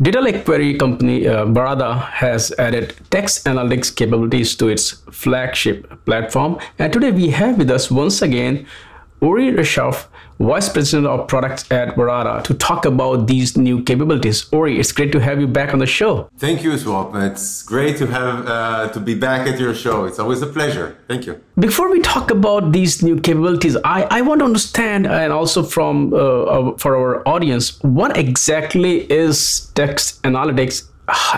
Data Lake Query company uh, Varada has added text analytics capabilities to its flagship platform. And today we have with us once again Ori Reshef, Vice President of Products at Varada, to talk about these new capabilities. Ori, it's great to have you back on the show. Thank you, Swap. It's great to have uh, to be back at your show. It's always a pleasure. Thank you. Before we talk about these new capabilities, I, I want to understand, and also from uh for our audience, what exactly is text analytics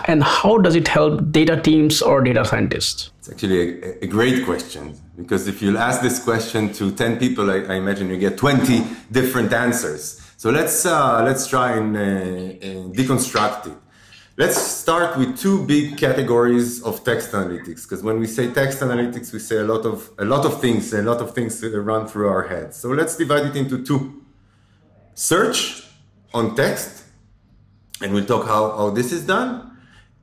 and how does it help data teams or data scientists? It's actually a, a great question because if you ask this question to 10 people, I, I imagine you get 20 different answers. So let's, uh, let's try and, uh, and deconstruct it. Let's start with two big categories of text analytics, because when we say text analytics, we say a lot of a lot of things, a lot of things run through our heads. So let's divide it into two: search on text, and we'll talk how, how this is done,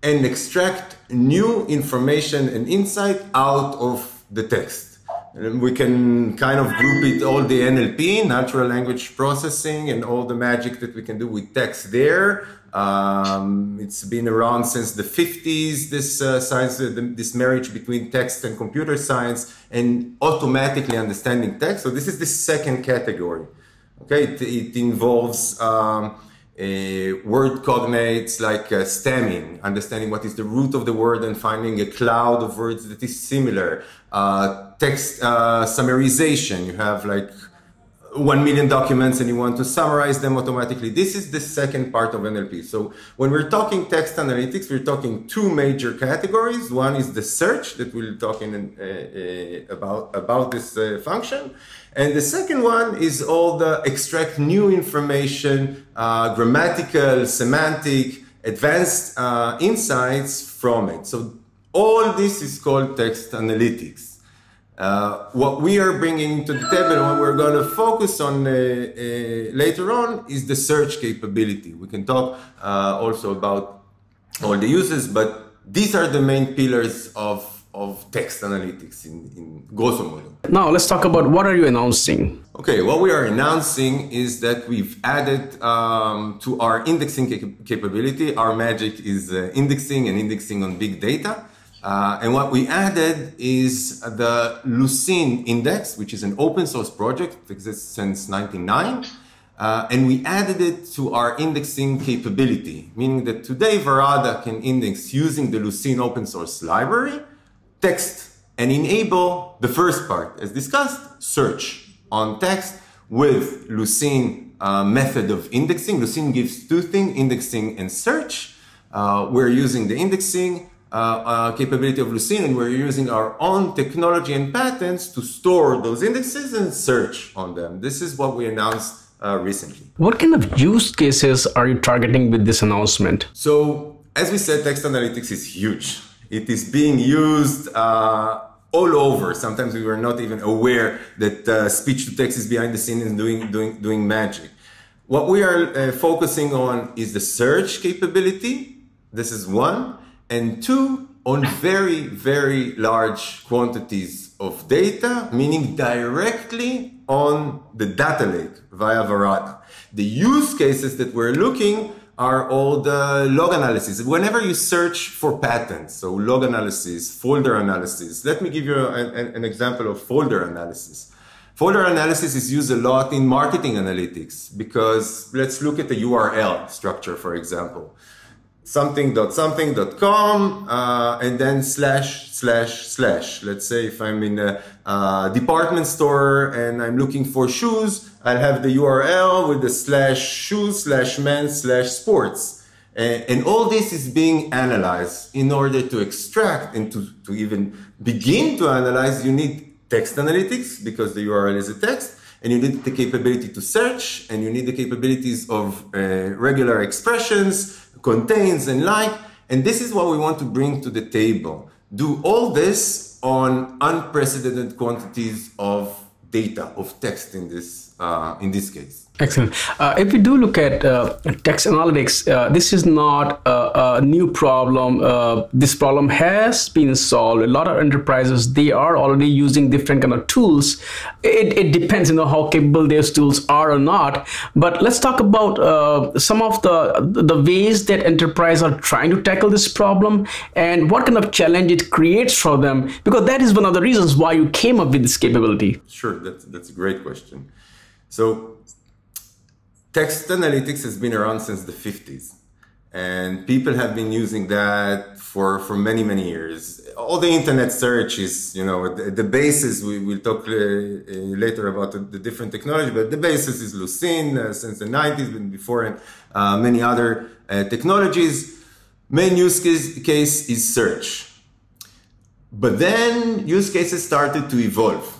and extract new information and insight out of the text. And we can kind of group it all the NLP, natural language processing, and all the magic that we can do with text there. Um, it's been around since the 50s, this uh, science, uh, this marriage between text and computer science and automatically understanding text. So this is the second category. Okay, it, it involves um, word cognates like uh, stemming, understanding what is the root of the word and finding a cloud of words that is similar. Uh, text uh, summarization, you have like 1 million documents and you want to summarize them automatically. This is the second part of NLP. So when we're talking text analytics, we're talking two major categories. One is the search that we'll talk in, uh, uh, about, about this uh, function. And the second one is all the extract new information, uh, grammatical, semantic, advanced uh, insights from it. So all this is called text analytics. Uh, what we are bringing to the table and we're going to focus on uh, uh, later on is the search capability. We can talk uh, also about all the uses, but these are the main pillars of, of text analytics in, in grosso modo. Now let's talk about what are you announcing? Okay, what we are announcing is that we've added um, to our indexing cap capability. Our magic is uh, indexing and indexing on big data. Uh, and what we added is the Lucene index, which is an open source project that exists since 99. Uh, and we added it to our indexing capability, meaning that today Varada can index using the Lucene open source library, text, and enable the first part, as discussed, search on text with Lucene uh, method of indexing. Lucene gives two things, indexing and search. Uh, we're using the indexing uh, uh, capability of Lucene, and we're using our own technology and patents to store those indexes and search on them. This is what we announced uh, recently. What kind of use cases are you targeting with this announcement? So, as we said, text analytics is huge. It is being used uh, all over. Sometimes we were not even aware that uh, speech to text is behind the scenes doing, doing, doing magic. What we are uh, focusing on is the search capability. This is one and two, on very, very large quantities of data, meaning directly on the data lake via Varada. The use cases that we're looking are all the log analysis. Whenever you search for patents, so log analysis, folder analysis, let me give you an, an example of folder analysis. Folder analysis is used a lot in marketing analytics because let's look at the URL structure, for example something dot something dot com uh, and then slash slash slash. Let's say if i'm in a, a, department store and i'm looking for shoes i'll have the url with the slash shoes slash men slash sports. And, and all this is being analyzed. In order to extract and to, to even begin to analyze you need text analytics because the url is a text and you need the capability to search and you need the capabilities of uh, regular expressions contains and like. And this is what we want to bring to the table. Do all this on unprecedented quantities of data, of text in this, uh, in this case. Excellent. Uh, if we do look at uh, text analytics, uh, this is not a, a new problem. Uh, this problem has been solved. A lot of enterprises they are already using different kind of tools. It, it depends, you know, how capable those tools are or not. But let's talk about uh, some of the the ways that enterprise are trying to tackle this problem and what kind of challenge it creates for them. Because that is one of the reasons why you came up with this capability. Sure, that's that's a great question. So Text analytics has been around since the 50s. And people have been using that for, for many, many years. All the internet search is, you know, the, the basis, we will talk uh, uh, later about the, the, different technology, but the basis is Lucene uh, since the 90s, and before and uh, many other uh, technologies. Main use case, case is search. But then use cases started to evolve.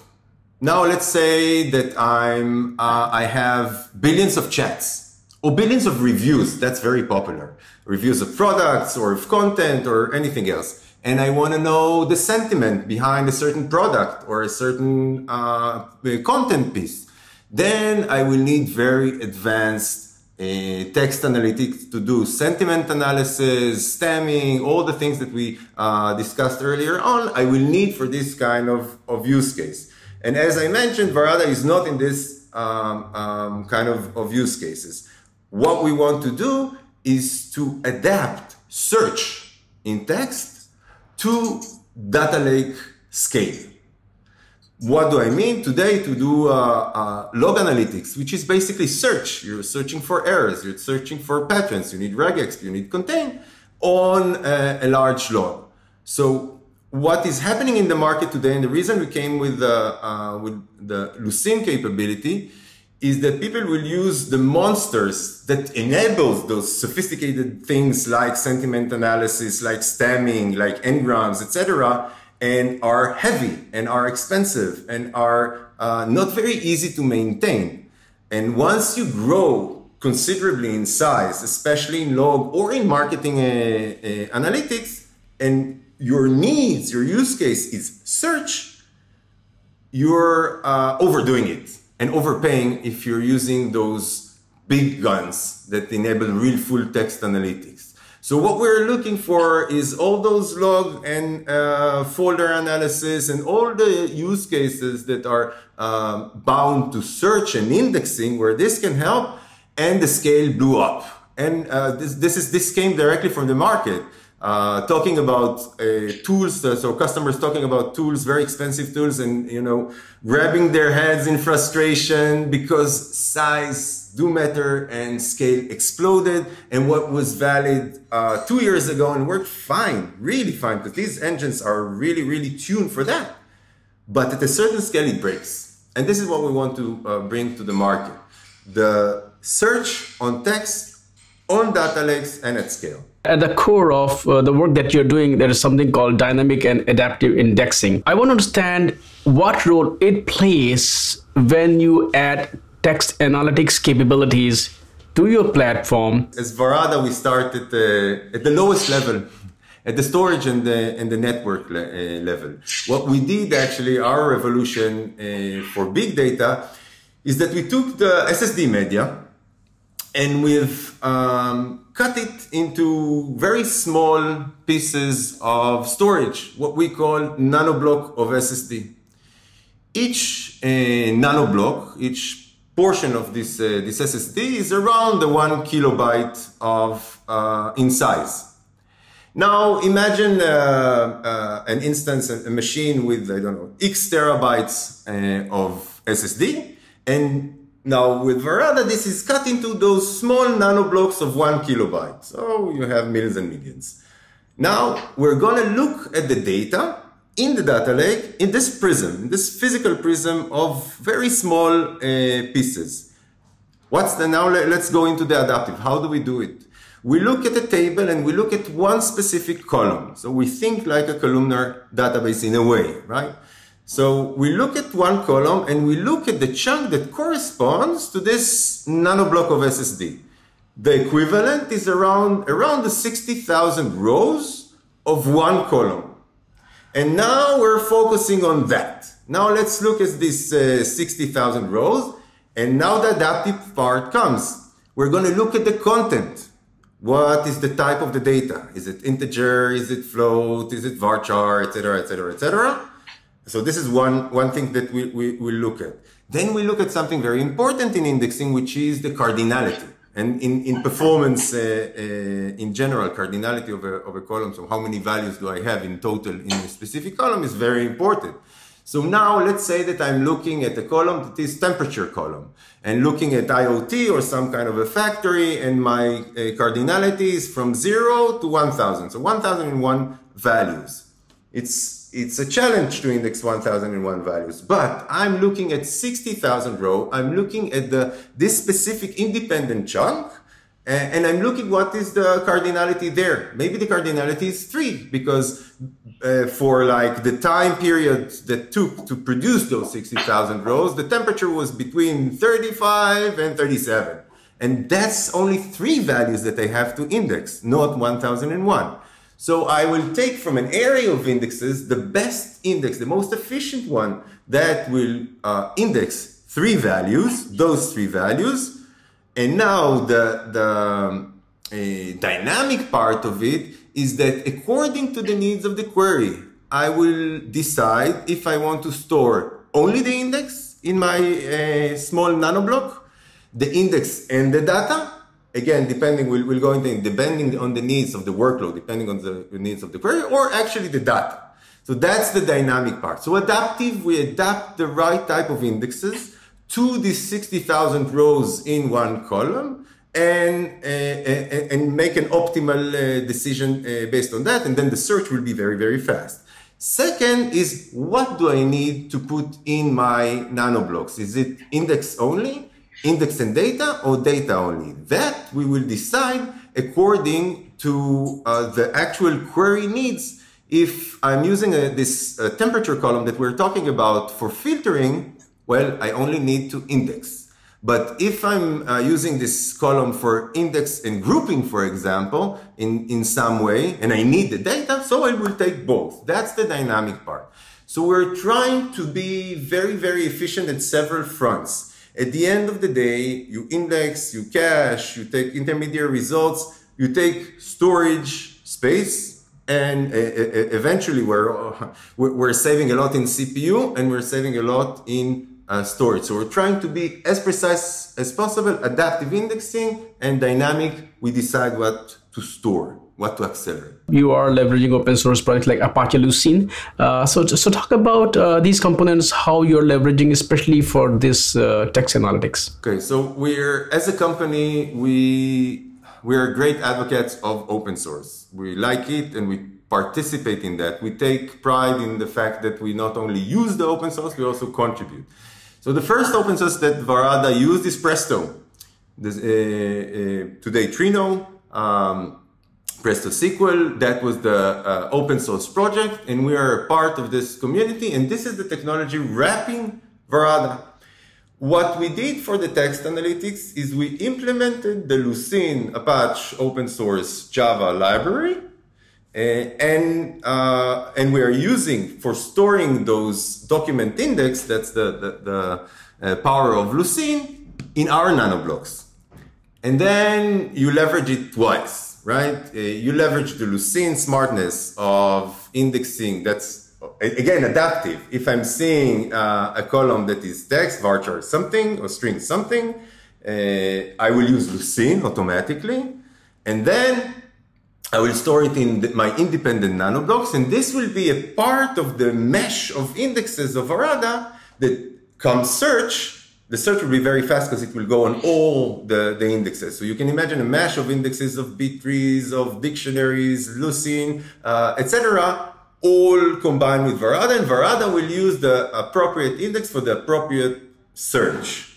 Now let's say that I'm, uh, I have billions of chats or billions of reviews. That's very popular. Reviews of products or of content or anything else. And I want to know the sentiment behind a certain product or a certain uh, content piece. Then I will need very advanced uh, text analytics to do sentiment analysis, stemming, all the things that we uh, discussed earlier on. I will need for this kind of, of use case. And as I mentioned, Varada is not in this um, um, kind of, of use cases. What we want to do is to adapt search in text to data lake scale. What do I mean? Today, to do uh, uh, log analytics, which is basically search. You're searching for errors, you're searching for patterns, you need regex, you need contain on a, a large log. So what is happening in the market today, and the reason we came with the, uh, with the Lucene capability, is that people will use the monsters that enables those sophisticated things like sentiment analysis, like stemming, like n-grams, etc., and are heavy and are expensive and are uh, not very easy to maintain. And once you grow considerably in size, especially in log or in marketing uh, uh, analytics, and your needs, your use case is search, you're uh, overdoing it and overpaying if you're using those big guns that enable real full text analytics. So what we're looking for is all those log and uh, folder analysis and all the use cases that are uh, bound to search and indexing where this can help and the scale blew up. And uh, this, this, is, this came directly from the market uh, talking about uh, tools, so customers talking about tools, very expensive tools, and you know, grabbing their heads in frustration because size do matter and scale exploded, and what was valid uh, two years ago and worked fine, really fine, because these engines are really, really tuned for that. But at a certain scale, it breaks, and this is what we want to uh, bring to the market: the search on text, on data lakes, and at scale. At the core of uh, the work that you're doing, there is something called dynamic and adaptive indexing. I want to understand what role it plays when you add text analytics capabilities to your platform. As Varada, we started uh, at the lowest level at the storage and the, and the network le uh, level. What we did actually, our revolution uh, for big data, is that we took the SSD media and we've um, cut it into very small pieces of storage, what we call nanoblock of SSD. Each uh, nanoblock, each portion of this, uh, this SSD is around the one kilobyte of, uh, in size. Now imagine uh, uh, an instance, a machine with, I don't know, X terabytes uh, of SSD and now with Varada, this is cut into those small nanoblocks of one kilobyte. So you have millions and millions. Now we're gonna look at the data in the data lake in this prism, this physical prism of very small uh, pieces. What's the, now let's go into the adaptive. How do we do it? We look at a table and we look at one specific column. So we think like a columnar database in a way, right? So we look at one column and we look at the chunk that corresponds to this nanoblock of SSD. The equivalent is around, around the 60,000 rows of one column. And now we're focusing on that. Now let's look at these uh, 60,000 rows And now the adaptive part comes. We're going to look at the content. What is the type of the data? Is it integer? Is it float? Is it varchar, etc., etc., etc.? So this is one, one thing that we, we, we look at. Then we look at something very important in indexing, which is the cardinality. And in, in performance, uh, uh, in general, cardinality of a, of a column, so how many values do I have in total in a specific column is very important. So now let's say that I'm looking at a column that is temperature column and looking at IoT or some kind of a factory and my uh, cardinality is from zero to 1000. So 1001 values. It's, it's a challenge to index 1001 values, but I'm looking at 60,000 row. I'm looking at the, this specific independent chunk and I'm looking what is the cardinality there. Maybe the cardinality is three because uh, for like the time period that took to produce those 60,000 rows, the temperature was between 35 and 37. And that's only three values that I have to index, not 1001. So I will take from an array of indexes the best index, the most efficient one that will uh, index three values, those three values, and now the, the uh, dynamic part of it is that according to the needs of the query, I will decide if I want to store only the index in my uh, small nanoblock, the index and the data. Again, depending, we'll, we'll go into depending on the needs of the workload, depending on the needs of the query, or actually the data. So that's the dynamic part. So adaptive, we adapt the right type of indexes to these 60,000 rows in one column and, uh, and, and, make an optimal uh, decision uh, based on that. And then the search will be very, very fast. Second is what do I need to put in my nanoblocks? Is it index only, index and data, or data only? That we will decide according to uh, the actual query needs. If I'm using a, this uh, temperature column that we're talking about for filtering, well, I only need to index. But if I'm uh, using this column for index and grouping, for example, in, in some way, and I need the data, so I will take both. That's the dynamic part. So we're trying to be very, very efficient at several fronts. At the end of the day, you index, you cache, you take intermediate results, you take storage space, and eventually we're, we're saving a lot in CPU and we're saving a lot in uh, storage. So we're trying to be as precise as possible, adaptive indexing and dynamic. We decide what to store, what to accelerate. You are leveraging open source projects like Apache Lucene. Uh, so, so talk about uh, these components, how you're leveraging, especially for this uh, text analytics. Okay, so we're as a company, we we are great advocates of open source. We like it and we participate in that. We take pride in the fact that we not only use the open source, we also contribute. So the first open source that Varada used is Presto. This, uh, uh, today Trino, um, Presto SQL, that was the uh, open source project, and we are a part of this community, and this is the technology wrapping Varada. What we did for the text analytics is we implemented the Lucene Apache open source Java library uh, and, uh, and we are using for storing those document index, that's the, the, the uh, power of Lucene, in our nanoblocks. And then you leverage it twice, right? Uh, you leverage the Lucene smartness of indexing that's, again, adaptive. If I'm seeing uh, a column that is text, varchar something, or string something, uh, I will use Lucene automatically. And then I will store it in the, my independent nanoblocks, and this will be a part of the mesh of indexes of Varada that comes search. The search will be very fast because it will go on all the, the indexes. So you can imagine a mesh of indexes of B-trees, of dictionaries, Lucene, uh, etc., all combined with Varada, and Varada will use the appropriate index for the appropriate search.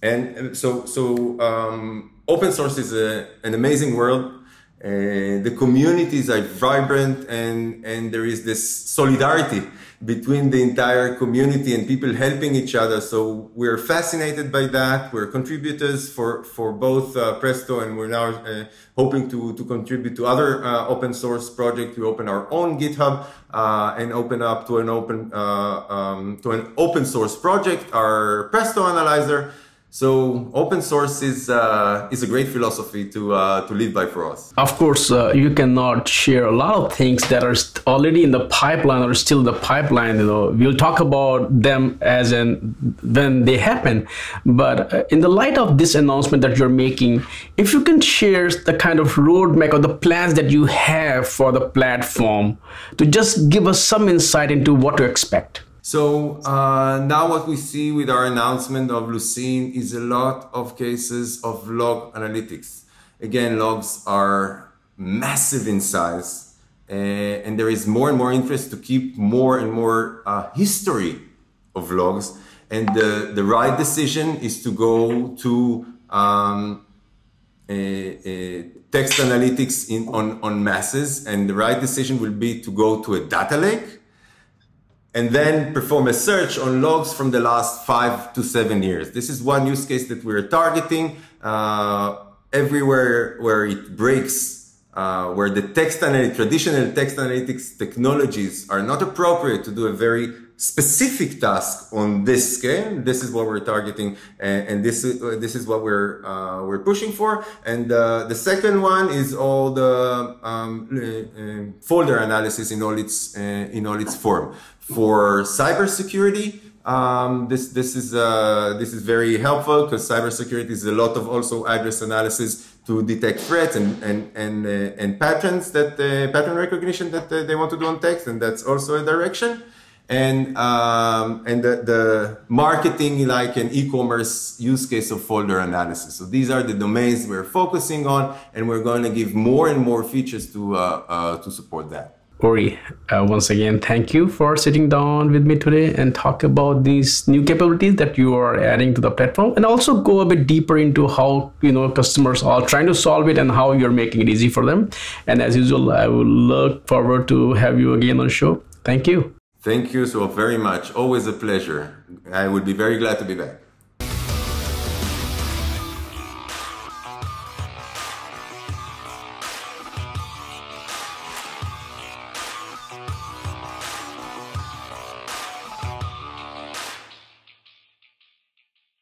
And so, so um, open source is a, an amazing world uh, the communities are vibrant and, and there is this solidarity between the entire community and people helping each other. So we're fascinated by that. We're contributors for, for both uh, Presto and we're now uh, hoping to, to contribute to other uh, open source projects. We open our own GitHub uh, and open up to an open, um, to an open source project, our Presto Analyzer. So open source is uh, is a great philosophy to uh, to live by for us. Of course, uh, you cannot share a lot of things that are already in the pipeline or still in the pipeline. You know, we'll talk about them as and when they happen. But uh, in the light of this announcement that you're making, if you can share the kind of roadmap or the plans that you have for the platform, to just give us some insight into what to expect. So uh, now what we see with our announcement of Lucene is a lot of cases of log analytics. Again, logs are massive in size uh, and there is more and more interest to keep more and more uh, history of logs. And the, the right decision is to go to um, text analytics in, on, on masses. And the right decision will be to go to a data lake and then perform a search on logs from the last five to seven years. This is one use case that we're targeting uh, everywhere where it breaks, uh, where the text analytics, traditional text analytics technologies are not appropriate to do a very specific task on this scale. This is what we're targeting, and, and this is uh, this is what we're uh, we're pushing for. And uh, the second one is all the um, uh, folder analysis in all its uh, in all its form. For cybersecurity, um, this this is uh, this is very helpful because cybersecurity is a lot of also address analysis to detect threats and and and and patterns that pattern recognition that they want to do on text, and that's also a direction and um, and the, the, marketing like an e-commerce use case of folder analysis. So these are the domains we're focusing on, and we're going to give more and more features to uh, uh, to support that. Ori, uh, once again, thank you for sitting down with me today and talk about these new capabilities that you are adding to the platform, and also go a bit deeper into how you know customers are trying to solve it and how you're making it easy for them. And as usual, I will look forward to have you again on the show. Thank you. Thank you so very much. Always a pleasure. I would be very glad to be back.